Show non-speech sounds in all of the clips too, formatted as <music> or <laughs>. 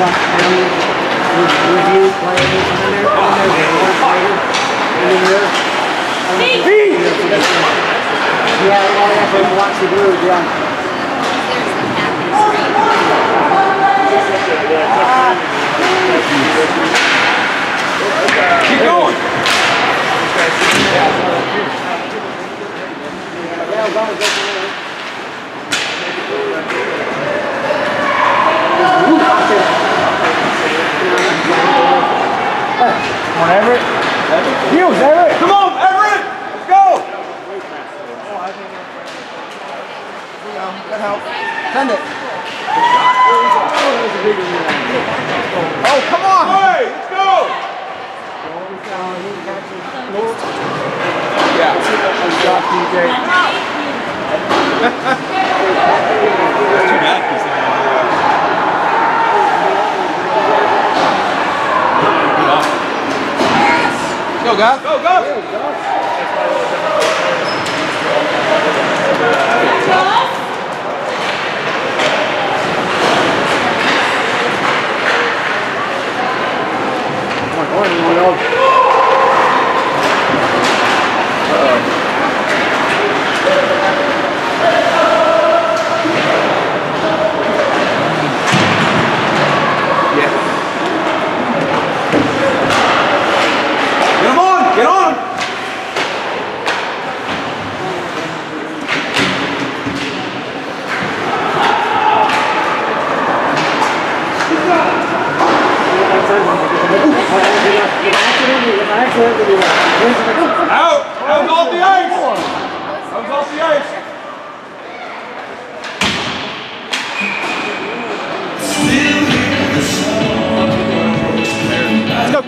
with with review for Yeah, yeah. Keep going. Yeah, as long as they can, Come on, Everett. Hughes, Everett. Come on, Everett. Let's go. That help. Send it. Oh, come on. Hey, let's go. Shot, DJ. Go, guys. Go, go.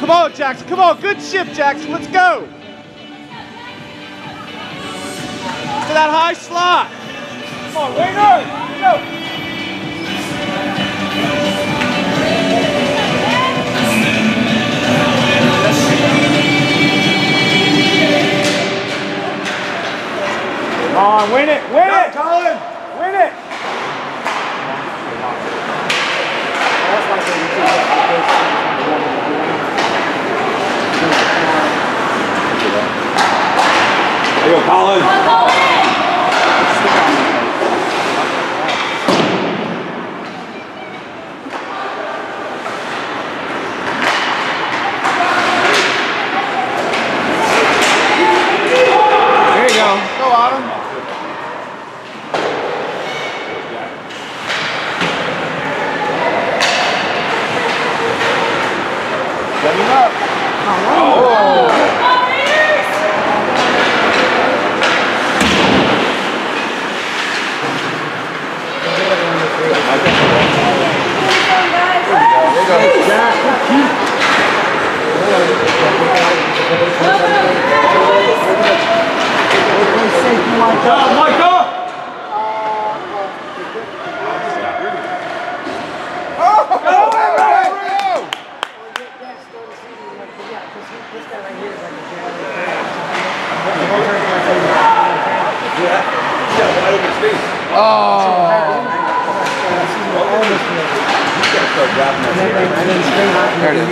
Come on, Jackson. Come on. Good shift, Jackson. Let's go. To that high slot. Come on, Wayner. Go. Come on, win it. Win it. Colin. Win it. There you go, Colin. There you go. Go, Autumn. Set him up. Go, Micah. Go, Everett.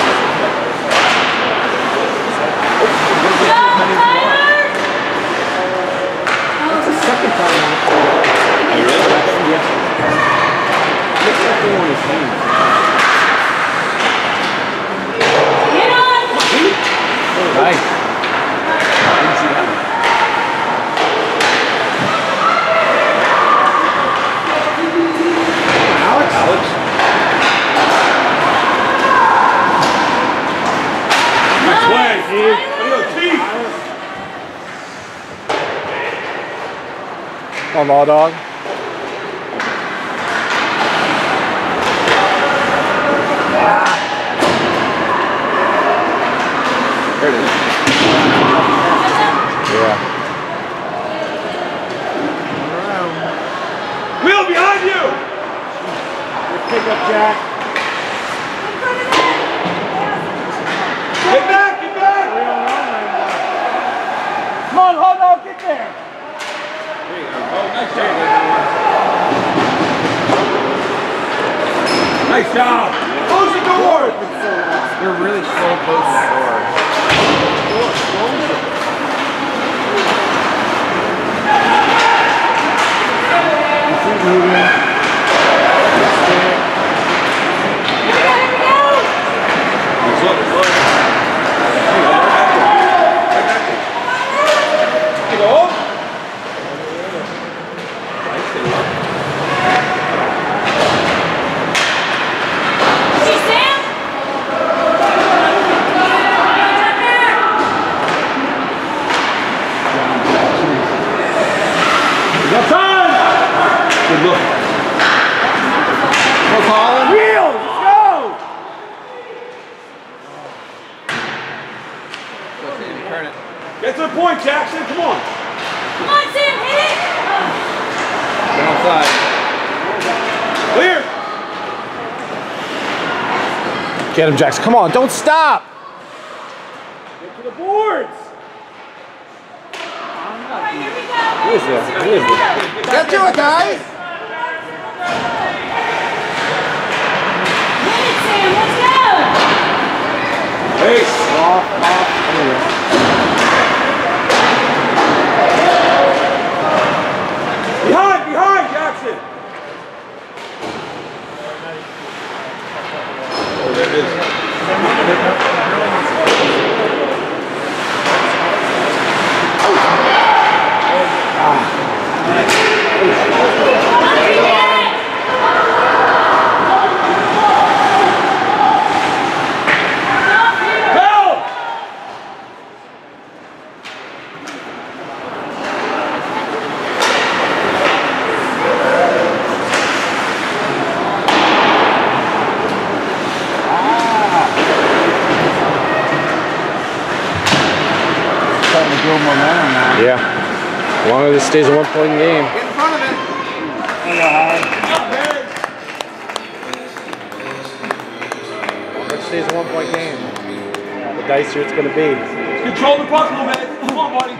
a lot on. There it is. Yeah. Wheel behind you! Good pickup, Jack. Get back, get back! Come on, hold on, get there! Nice job! Close the door! They're really so close to the door. Keep moving. Stay. Look, look. You go. See Sam? You got time! Good look. Go, Colin. Wheels, let's go. Turn it. Get to the point, Jackson. Come on. Come on, Sam, hit it! Get outside. Clear. Get him, Jackson. Come on, don't stop. Get to the boards. All right, here we go. Who is this? Who is this? Get to it, guys. Hit it, Sam, let's go! Pace. Off, off. There we go. Behind, behind, Jackson. Oh, there it is. Help! Starting to build momentum now. Yeah. As long as it stays a one point game. Get in front of it. It stays a one point game. The dicier it's going to be. Control the puck a little bit. Come on, buddy.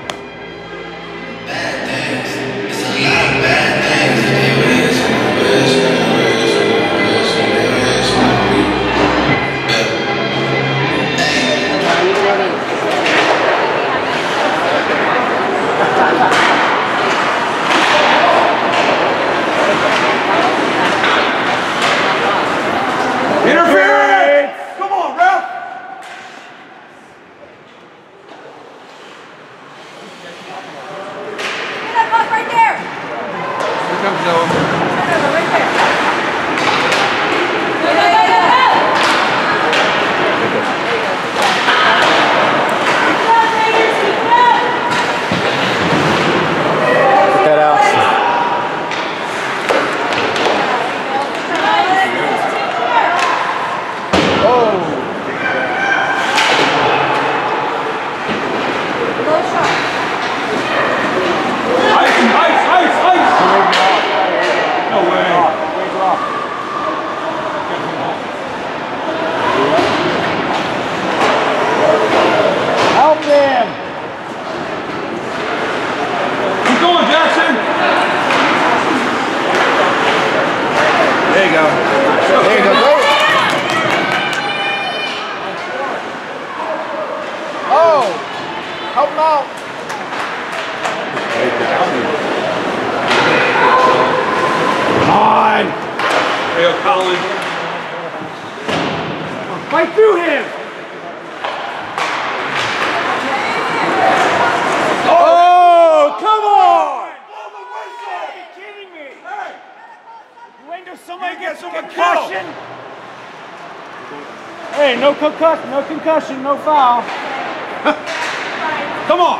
Interference! Come on, ref! Get that puck right there! Here comes Noah. Right there. Go, go, go, go, go! Keep it up, Raiders, keep it up! Get that out. Ice, ice, ice, ice! No way. Help him. Keep going, Jackson. There you go. There you go. Go. Oh. Help him out. Come on. There you go, Colin. Through him. Oh, come on. Are you kidding me? Just somebody gets get some some concussion. Hey, no concussion, no concussion, no foul. <laughs> Come on.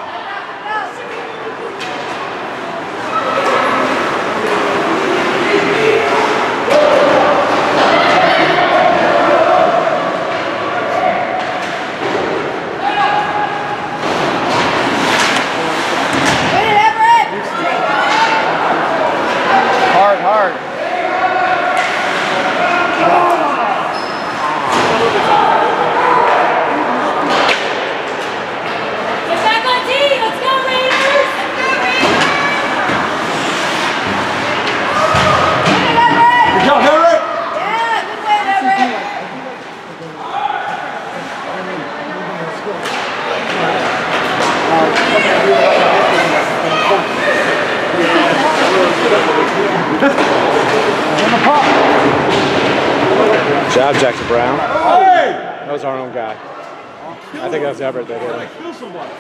Hit it, Everett! Hard, hard. job, Jackson Brown. Hey! That was our own guy. I think that was Everett that hit him. Kill somebody.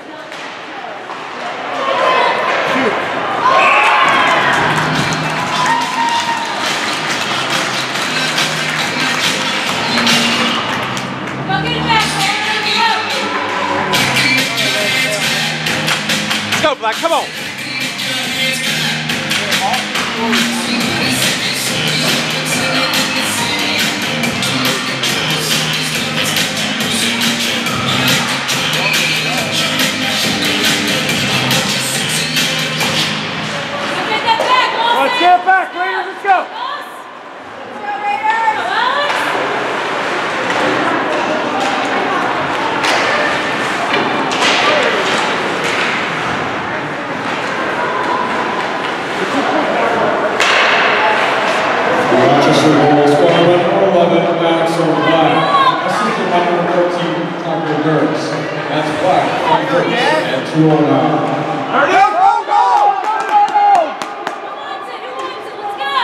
Go get it. Let's go, Black. Come on. Rochester Bulls, squad 11, Max O'Brien. Assistant by number 13, Tucker Gertz. That's Black, five Gertz, and 209. Hurry up! Go, go! Who wants it? Who wants it? Let's go.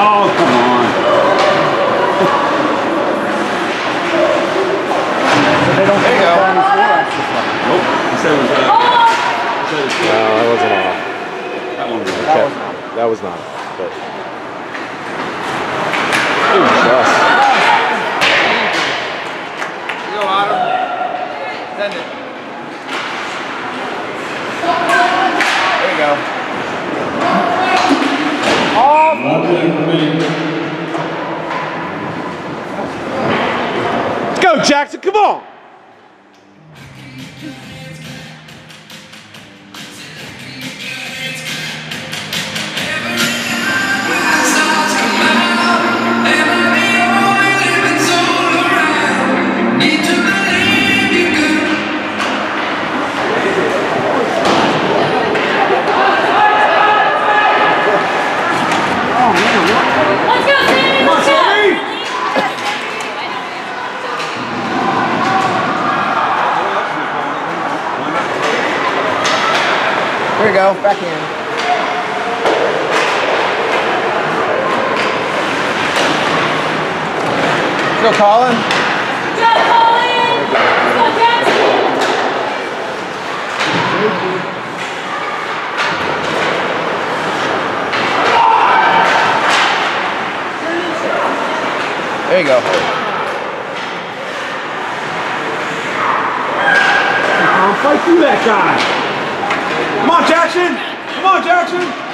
Oh, come on. They don't there you go. Nope. He said it was, uh, Oh. he said it's No, that wasn't off. That one was. Okay. That was not. But. Ooh. Go, Autumn. Send it. There you go. Let's go, Jackson. Come on. There go. Back in. Go, Colin. Good job, Colin. Go, Jackson. There you go. I'll fight through that guy. Come on, Jackson. Come on, Jackson.